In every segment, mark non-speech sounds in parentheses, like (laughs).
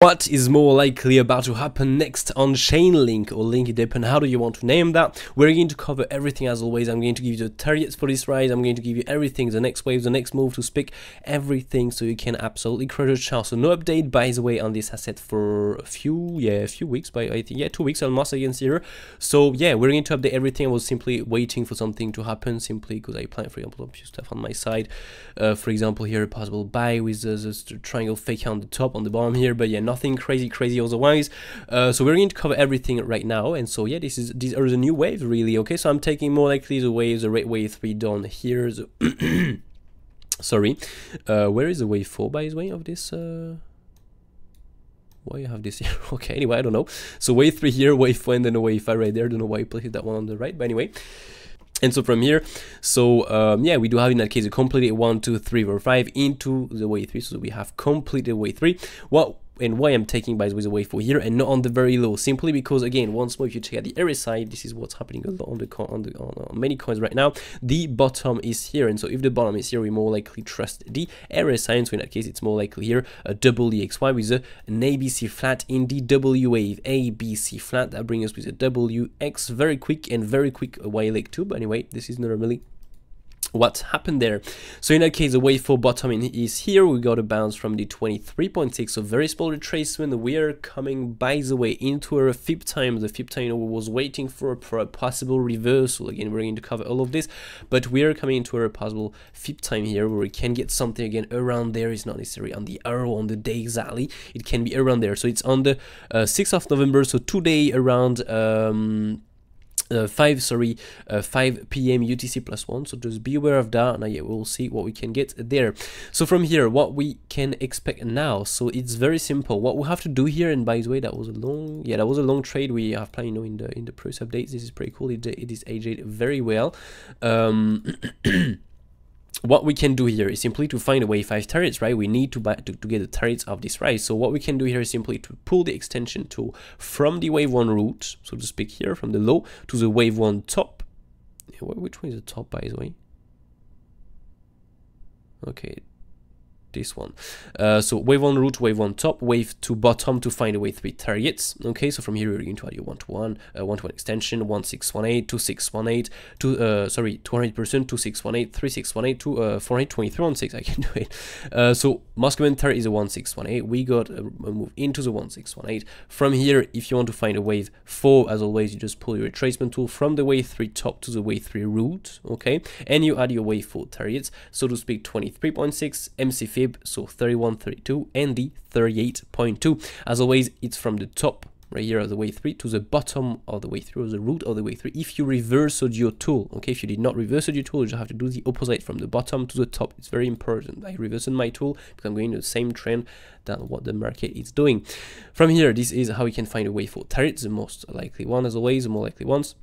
What is more likely about to happen next on Chainlink or Link, it depends how do you want to name that. We're going to cover everything as always. I'm going to give you the targets for this rise. I'm going to give you everything, the next wave, the next move to speak, everything so you can absolutely crush chart. So no update by the way on this asset for a few, yeah, a few weeks, by I think, yeah, two weeks almost against here. So yeah, we're going to update everything. I was simply waiting for something to happen simply because I plan, for example, a few stuff on my side. Uh, for example, here a possible buy with the triangle fake on the top, on the bottom here, but yeah, nothing crazy crazy otherwise. Uh, so we're going to cover everything right now. And so yeah this is these are the new waves really okay? So i'm taking more likely the waves the red wave 3 down here. (coughs) Sorry. Uh, where is the wave 4 by the way of this uh why you have this here? (laughs) Okay anyway i don't know. So wave 3 here wave 4 and then wave 5 right there. Don't know why you placed that one on the right but anyway. And so from here so um, yeah we do have in that case a completed one two three or five into the wave three. So we have completed wave three. What and why I'm taking by the way wave for here and not on the very low simply because again once more if you check out the RSI this is what's happening on the on the on, many coins right now. The bottom is here and so if the bottom is here we more likely trust the RSI and so in that case it's more likely here a double EXY with a, an ABC flat in the W wave ABC flat. That brings us with a WX very quick and very quick Y leg too but anyway this is normally what happened there. So in that case, the wave for bottoming is here. We got a bounce from the 23.6, so very small retracement. We are coming, by the way, into a fifth time. The fifth time was waiting for, a possible reversal. Again, we're going to cover all of this, but we are coming into a possible fifth time here where we can get something again around there. It's not necessarily on the arrow on the day exactly. It can be around there. So it's on the uh, 6th of November, so today around um, uh, 5 sorry uh, 5 p.m utc plus 1 so just be aware of that and yeah we'll see what we can get there. So from here what we can expect now. So it's very simple. What we have to do here and by the way that was a long yeah that was a long trade we have planned you know in the in the previous updates. This is pretty cool. It, it is aged very well. Um (clears throat) what we can do here is simply to find a wave 5 turrets, right? We need to, buy, to, to get the turrets of this rise. So what we can do here is simply to pull the extension tool from the wave 1 root, so to speak here, from the low to the wave 1 top. Which one is the top, by the way? Okay, this one. Uh, so wave one root, wave one top, wave two bottom to find a wave three targets. Okay, so from here you're going to add your one to one, uh, one to one extension, one six one eight, two six one eight, two uh sorry, two hundred percent, two six one eight, three six one eight, two uh four eight twenty three one six. (laughs) I can do it. Uh, so Moscow is a one six one eight. We got a, a move into the one six one eight. From here, if you want to find a wave four, as always, you just pull your retracement tool from the wave three top to the wave three root. Okay, and you add your wave four targets, so to speak, twenty three fib, so 3132 and the 38.2. As always, it's from the top right here of the way 3 to the bottom of the way 3 or the root of the way 3 if you reversed your tool okay if you did not reverse your tool you have to do the opposite from the bottom to the top. It's very important i reversed my tool because i'm going to the same trend than what the market is doing. From here this is how you can find a wave for turrets the most likely one as always the more likely ones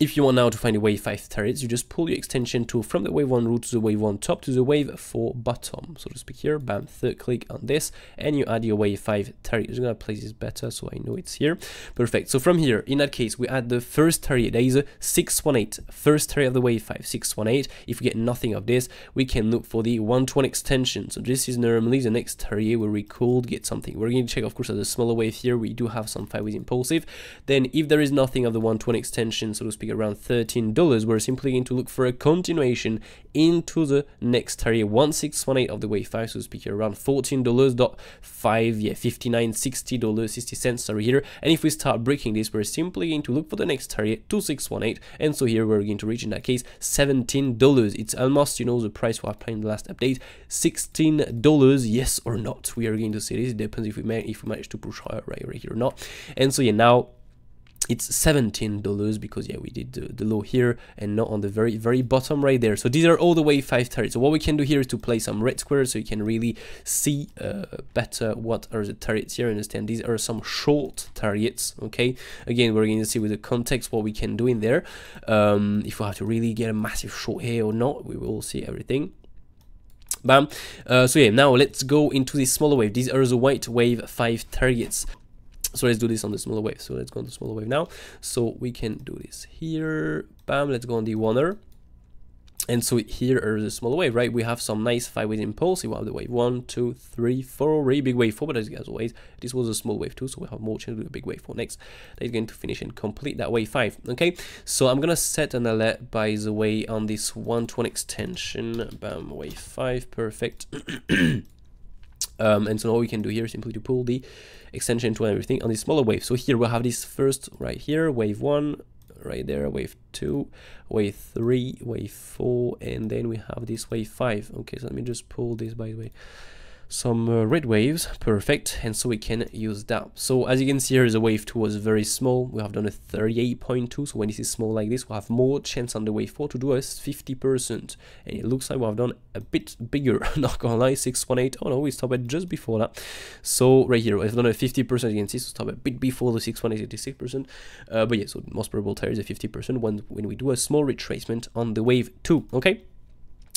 if you want now to find a wave 5 turrets, you just pull your extension tool from the wave 1 root to the wave 1 top to the wave 4 bottom. So to speak here, bam, third click on this, and you add your wave 5 turret. I'm going to place this better so I know it's here. Perfect. So from here, in that case, we add the first turret. that is a 618, first turret of the wave 5, 618. If we get nothing of this, we can look for the 1 to 1 extension. So this is normally the next turret where we could get something. We're going to check, of course, at the smaller wave here. We do have some 5 with impulsive. Then if there is nothing of the 1 to 1 extension, so to speak, around $13, we're simply going to look for a continuation into the next area 1618 of the wave 5 so to speak around $14 dot 5 yeah 59 60 dollars 60 cents. Sorry here. And if we start breaking this we're simply going to look for the next target 2618 and so here we're going to reach in that case $17 it's almost you know the price we applied in the last update. $16 yes or not? We are going to see this. It depends if we if we manage to push higher right, right here or not. And so yeah now it's $17 because yeah we did the, the, low here and not on the very very bottom right there. So these are all the way five targets so what we can do here is to play some red squares so you can really see uh, better what are the targets here. Understand these are some short targets okay? Again we're going to see with the context what we can do in there. Um, if we have to really get a massive short here or not we will see everything. Bam. Uh, so yeah, now let's go into this smaller wave. These are the white wave 5 targets so let's do this on the smaller wave so let's go on the smaller wave now so we can do this here bam let's go on the oneer and so here are the smaller wave, right? We have some nice five wave impulse. You have the wave one, two, three, four, really big wave four, but as, always, this was a small wave two, so we have more chance to do a big wave four next. That is going to finish and complete that wave five. Okay, so I'm gonna set an alert by the way on this one to one extension. Bam, wave five, perfect. (clears throat) um, and so all we can do here is simply to pull the extension to everything on this smaller wave. So here we'll have this first right here, wave one, right there, wave 2, wave 3, wave 4, and then we have this wave 5. Okay, so let me just pull this by the way some uh, red waves. Perfect. And so we can use that. So as you can see here the wave 2 was very small. We have done a 38.2 so when this is small like this we have more chance on the wave 4 to do a 50% and it looks like we have done a bit bigger (laughs) not gonna lie. 618 oh no we stopped at just before that. So right here we've done a 50% you can see so stop a bit before the 618 86% uh, but yeah so most probable tire is a 50% when when we do a small retracement on the wave 2 okay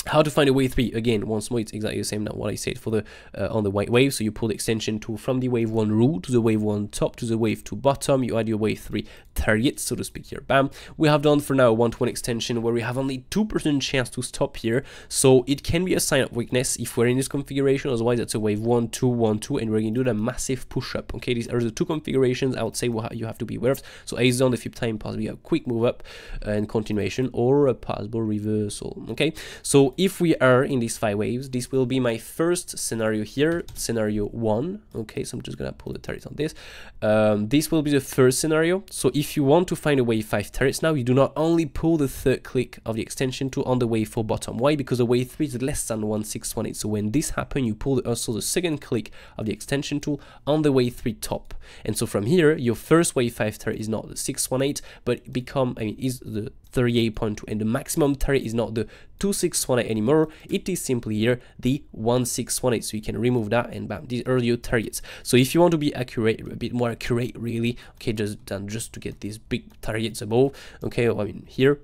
how to find a wave 3 again once more it's exactly the same now what i said for the uh, on the white wave. So you pull the extension tool from the wave 1 root to the wave 1 top to the wave 2 bottom. You add your wave 3 target so to speak here. Bam. We have done for now a 1 to 1 extension where we have only 2% chance to stop here. So it can be a sign of weakness if we're in this configuration. Otherwise it's a wave 1 2 1 2 and we're going to do the massive push up okay these are the two configurations i would say you have to be aware of. So a on the fifth time possibly a quick move up and continuation or a possible reversal. Okay so if we are in these five waves, this will be my first scenario here, scenario one. Okay, so I'm just gonna pull the turret on this. Um, this will be the first scenario. So if you want to find a wave five turrets now, you do not only pull the third click of the extension tool on the wave four bottom. Why? Because the wave three is less than 1618. So when this happens, you pull also the second click of the extension tool on the wave three top. And so from here, your first wave five turret is not the 618, but become, I mean, is the 38.2 and the maximum target is not the 2618 anymore. It is simply here the 1618 so you can remove that and bam these are your targets. So if you want to be accurate a bit more accurate really okay just done just to get these big targets above okay I mean here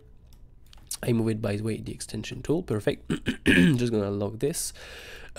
I move it by the way the extension tool perfect. (coughs) Just gonna log this.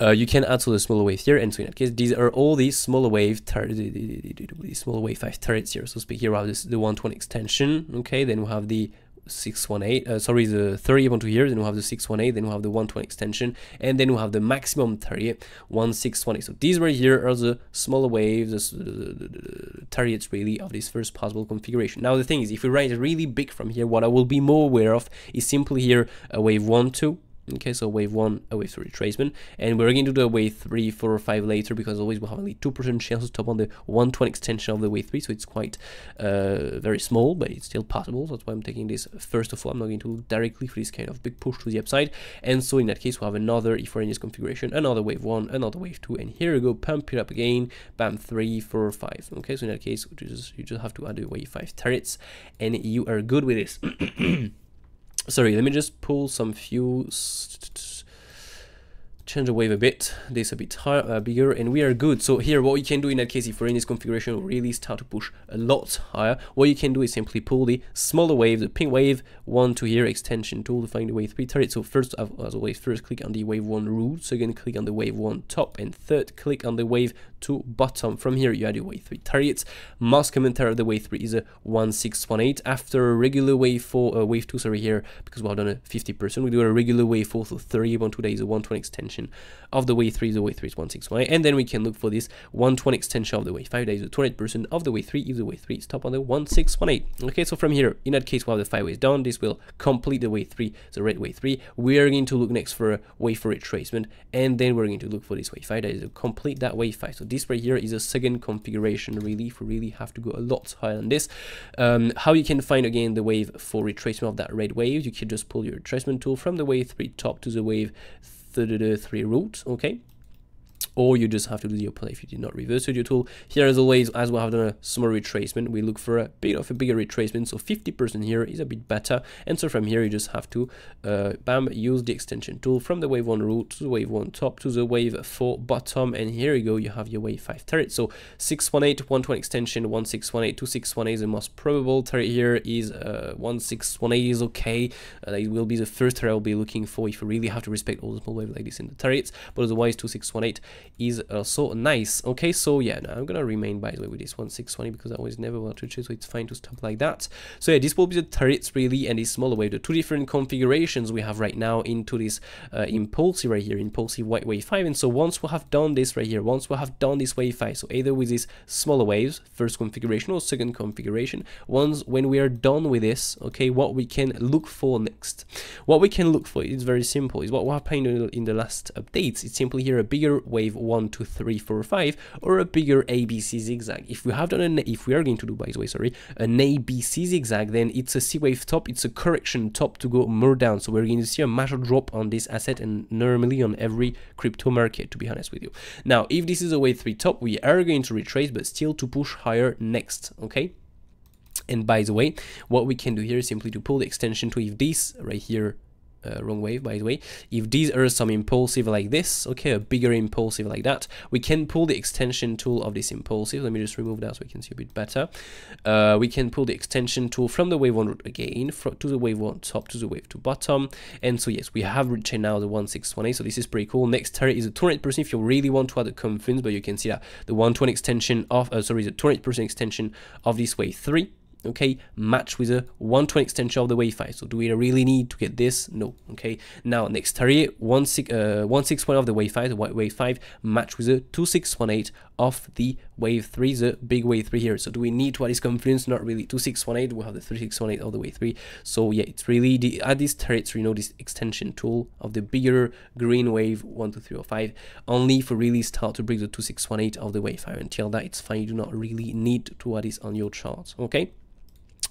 Uh, you can add to the smaller wave here and so in that case these are all these smaller wave these smaller wave 5 turrets here. So speak here have this the 120 extension okay then we have the 618 uh, sorry the 30.2 here then we have the 618 then we have the 120 extension and then we have the maximum 30 1620 so these right here are the smaller waves the, the, the, targets really of this first possible configuration. Now the thing is if we write really big from here what i will be more aware of is simply here a wave 1 2 Okay, so wave 1, a wave 3 retracement, and we're going to do a wave 3, 4, or 5 later because always we have only 2% chance to stop on the 120 extension of the wave 3, so it's quite uh, very small, but it's still possible, that's why I'm taking this first of all, I'm not going to look directly for this kind of big push to the upside, and so in that case we have another, if we're in this configuration, another wave 1, another wave 2, and here we go, pump it up again, bam, 3, 4, 5, okay, so in that case, you just, you just have to add a wave 5 turrets, and you are good with this. (clears throat) sorry let me just pull some few change the wave a bit, this a bit higher, uh, bigger, and we are good. So here, what you can do in that case, if we're in this configuration, really start to push a lot higher, what you can do is simply pull the smaller wave, the pink wave, one to here, extension tool to find the wave 3 turret. So first, as always, first click on the wave 1 root, second click on the wave 1 top, and third click on the wave 2 bottom. From here, you add your wave 3 targets. Most common target of the wave 3 is a 1618. After a regular wave 4, uh, wave 2, sorry, here, because we have done a 50%, we do a regular wave 4, so 30 on 2 days, a 120 extension of the wave 3 the wave 3 is 161 and then we can look for this 120 extension of the wave 5 days the 28% of the wave 3 if the wave 3 is top on the 1618 okay so from here in that case we have the 5 waves down this will complete the wave 3 the red wave 3 we are going to look next for a wave 4 retracement and then we're going to look for this wave 5 that is to complete that wave 5 so this right here is a second configuration. Really if we really have to go a lot higher than this um, how you can find again the wave for retracement of that red wave you can just pull your retracement tool from the wave 3 top to the wave 3 root okay or you just have to do the apply if you did not reverse your tool. Here, as always, as we have done a small retracement, we look for a bit of a bigger retracement, so 50% here is a bit better, and so from here, you just have to, uh, bam, use the extension tool from the wave 1 root to the wave 1 top to the wave 4 bottom, and here you go, you have your wave 5 turret. So 618, 120 extension, 1618, 2618 is the most probable turret here is uh, 1618 is okay, uh, it will be the first turret I'll be looking for if you really have to respect all the small waves like this in the turrets, but otherwise 2618 is also nice. Okay, so yeah, I'm gonna remain by the way with this 1620 because I always never want to choose, so it's fine to stop like that. So yeah, this will be the turrets really and this smaller wave, the two different configurations we have right now into this uh, impulsive right here, impulsive white wave 5. And so once we have done this right here, once we have done this wave 5, so either with these smaller waves, first configuration or second configuration, once when we are done with this, okay, what we can look for next. What we can look for is very simple, is what we have painted in the last updates. It's simply here a bigger wave 1, 2, 3, 4, 5, or a bigger ABC zigzag. If we have done an, if we are going to do, by the way, sorry, an ABC zigzag, then it's a C wave top, it's a correction top to go more down. So we're going to see a major drop on this asset and normally on every crypto market, to be honest with you. Now, if this is a wave 3 top, we are going to retrace, but still to push higher next, okay? And by the way, what we can do here is simply to pull the extension to if this right here uh, wrong wave by the way. If these are some impulsive like this okay a bigger impulsive like that we can pull the extension tool of this impulsive. Let me just remove that so we can see a bit better. Uh, we can pull the extension tool from the wave one root again to the wave one top to the wave to bottom. And so yes we have reached now the 1618 so this is pretty cool. Next target is a 200% if you really want to add a confluence but you can see that the 120 extension of uh, sorry the 200% extension of this wave 3 okay match with a 120 extension of the wave 5 so do we really need to get this? No okay. Now next target 16 uh, 161 of the wave 5 the wave 5 match with a 2618 of the wave 3 the big wave 3 here. So do we need to add this confluence not really. 2618 we have the 3618 of the wave 3 so yeah it's really the add these turrets you know this extension tool of the bigger green wave 1 2 3 or 5 only we really start to break the 2618 of the wave 5 until that it's fine. You do not really need to add this on your chart okay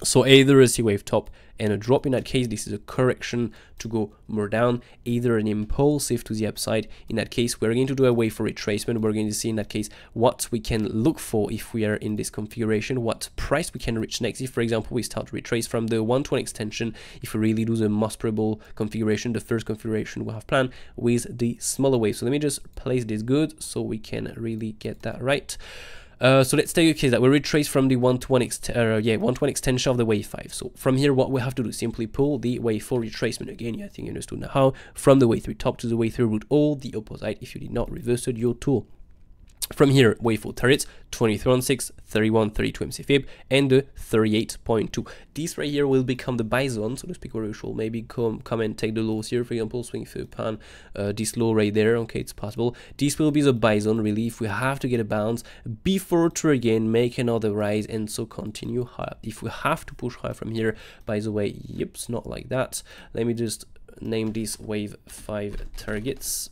so either a C wave top and a drop in that case, this is a correction to go more down, either an impulsive to the upside. In that case, we're going to do a wave for retracement. We're going to see in that case what we can look for if we are in this configuration, what price we can reach next. If, for example, we start to retrace from the 120 extension, if we really do the most probable configuration, the first configuration we have planned with the smaller wave. So let me just place this good so we can really get that right. Uh, so let's take a case that we retrace from the 120 ext uh, yeah 120 extension of the wave 5 so from here what we have to do simply pull the wave 4 retracement again. Yeah, I think you understood now how. From the wave 3 top to the wave 3 root all the opposite. If you did not reverse it, your tool from here, wave 4 turrets, 2316, 31, 32 MCFib, and the 38.2. This right here will become the zone, so to speak, where you should maybe come, come and take the lows here, for example, swing for pan, uh, this low right there, okay, it's possible. This will be the really, if we have to get a bounce before to again make another rise, and so continue higher. If we have to push higher from here, by the way, yep, not like that. Let me just name these wave 5 targets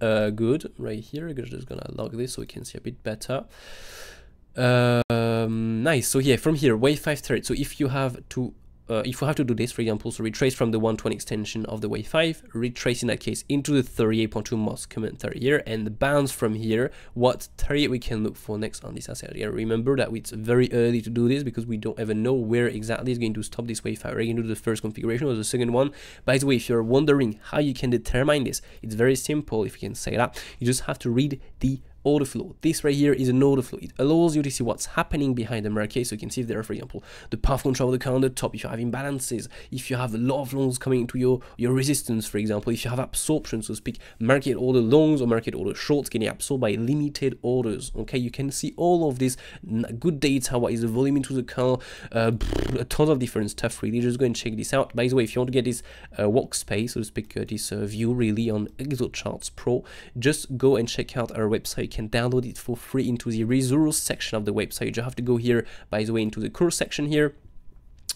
uh, good right here. I'm just gonna log this so we can see a bit better. Um, nice. So yeah, from here, wave 5 thread. So if you have to uh, if we have to do this, for example, so retrace from the 120 extension of the wave 5, retrace in that case into the 38.2 most common target here, and bounce from here what target we can look for next on this asset. here. remember that it's very early to do this because we don't ever know where exactly is going to stop this wave 5. We're going to do the first configuration or the second one. By the way, if you're wondering how you can determine this, it's very simple if you can say that. You just have to read the order flow. This right here is an order flow. It allows you to see what's happening behind the market. So you can see if there are, for example, the path control of the on the top, if you have imbalances, if you have a lot of longs coming into your, your resistance, for example, if you have absorption, so to speak, market order longs or market order shorts getting absorbed by limited orders. Okay, you can see all of this good data, what is the volume into the car, uh, a ton of different stuff really. Just go and check this out. By the way, if you want to get this uh, workspace, so to speak, uh, this uh, view really on ExoCharts Pro, just go and check out our website can download it for free into the resource section of the website. You just have to go here, by the way, into the course section here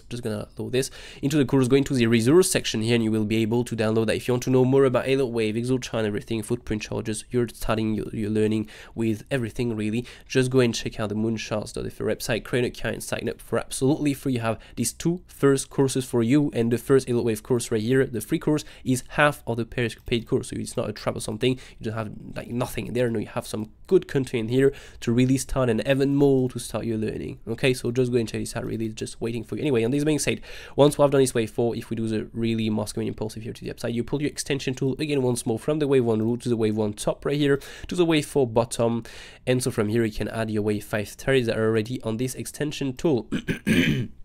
just gonna load this into the course going to the resource section here and you will be able to download that. If you want to know more about Elliott Wave, ExoCharts, everything, footprint charges, you're starting your, you're learning with everything really, just go and check out the mooncharts.fr website, create an account and sign up for absolutely free. You have these two first courses for you and the first Elliott Wave course right here, the free course is half of the paid course, so it's not a trap or something, you just have like nothing there, no, you have some good content here to really start and even more to start your learning, okay, so just go and check this out, really, just waiting for you. Anyway, on this being said, once we have done this wave 4, if we do the really Moscow impulsive here to the upside, you pull your extension tool again once more from the wave 1 root to the wave 1 top right here to the wave 4 bottom. And so from here you can add your wave 5 turrets that are already on this extension tool. (clears throat)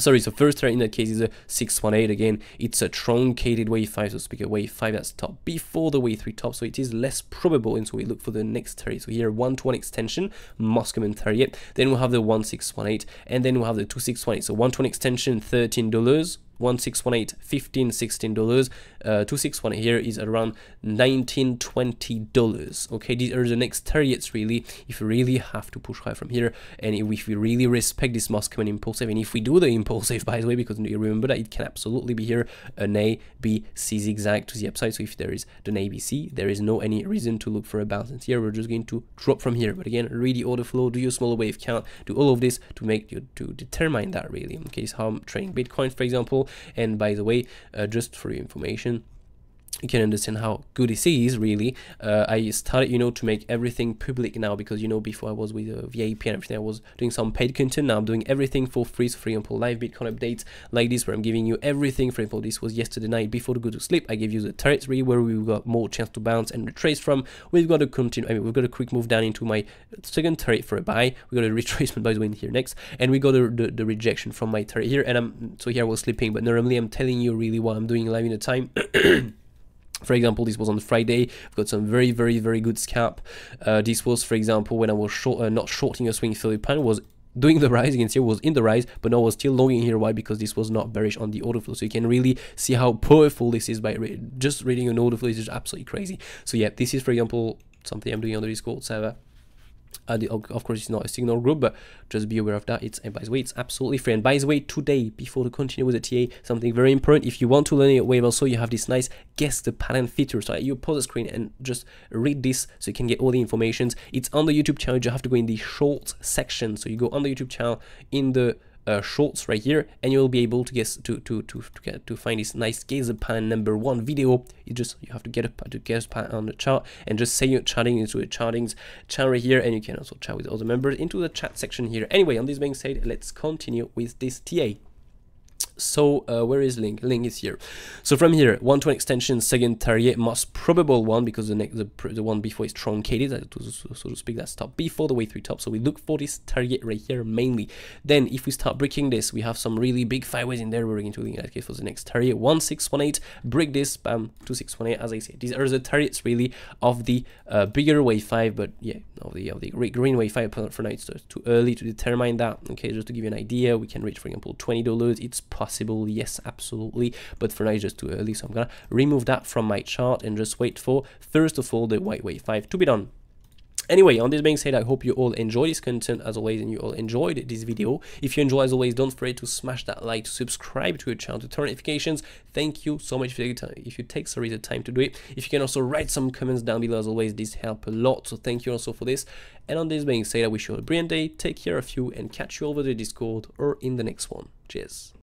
sorry so first trade in that case is a 618 again. It's a truncated wave 5 so speak a wave 5 that's top before the wave 3 top so it is less probable and so we look for the next target so here 1 to 1 extension in target then we'll have the 1618 and then we'll have the 2618 so 1 to 1 extension 13 dollars 1618 15 16 dollars. Uh 261 here is around 19 20 dollars. Okay these are the next targets really if you really have to push high from here and if we really respect this Moscow impulsive and if we do the impulsive (laughs) by the way because you remember that it can absolutely be here an A B C zigzag to the upside. So if there is an ABC there is no any reason to look for a bounce here. We're just going to drop from here. But again read the order flow do your smaller wave count do all of this to make you to determine that really in case how I'm trading Bitcoin for example and by the way uh, just for your information you can understand how good this is really. Uh, i started you know to make everything public now because you know before i was with uh, vip and everything i was doing some paid content. Now i'm doing everything for free so for example live bitcoin updates like this where i'm giving you everything for example this was yesterday night before to go to sleep. I gave you the territory where we've got more chance to bounce and retrace from. We've got to continue i mean we've got a quick move down into my second turret for a buy. We got a (laughs) retracement by the way in here next. And we got the, the rejection from my turret here. And i'm so here i was sleeping but normally i'm telling you really what i'm doing live in the time (clears throat) for example this was on friday. I've got some very very very good scalp. Uh, this was for example when i was short uh, not shorting a swing philippine was doing the (laughs) rise against here was in the rise but now was still longing here. Why? Because this was not bearish on the order flow. So you can really see how powerful this is by re just reading an order flow is just absolutely crazy. So yeah this is for example something i'm doing on the discord server uh, the, of course, it's not a signal group, but just be aware of that. It's and by the way, it's absolutely free. And by the way, today, before to continue with the TA, something very important. If you want to learn a wave, also you have this nice guess the pattern feature. So you pause the screen and just read this, so you can get all the informations. It's on the YouTube channel. You have to go in the short section. So you go on the YouTube channel in the uh, shorts right here and you'll be able to guess to to to to, get, to find this nice gaze pan number one video. You just you have to get a to guess pan on the chart and just say you're chatting into the chartings chat right here and you can also chat with other members into the chat section here. Anyway on this being said let's continue with this ta so uh, where is link? Link is here. So from here one to one extension second target most probable one because the next the, the one before is truncated so to speak that's top before the way three top. So we look for this target right here mainly. Then if we start breaking this we have some really big fireways in there. We're going to link in that case for the next target. 1618 break this bam 2618 as i said these are the targets really of the uh, bigger wave 5 but yeah of the of the green wave 5 for now. It's too early to determine that. Okay just to give you an idea we can reach for example 20 dollars. It's possible yes absolutely but for now it's just too early so i'm gonna remove that from my chart and just wait for first of all the white wave 5 to be done Anyway, on this being said, I hope you all enjoy this content as always and you all enjoyed this video. If you enjoy as always, don't forget to smash that like, to subscribe to the channel, to turn notifications. Thank you so much if you take, if you take sorry, the time to do it. If you can also write some comments down below as always, this help a lot. So thank you also for this. And on this being said, I wish you all a brilliant day, take care of you and catch you over the Discord or in the next one. Cheers.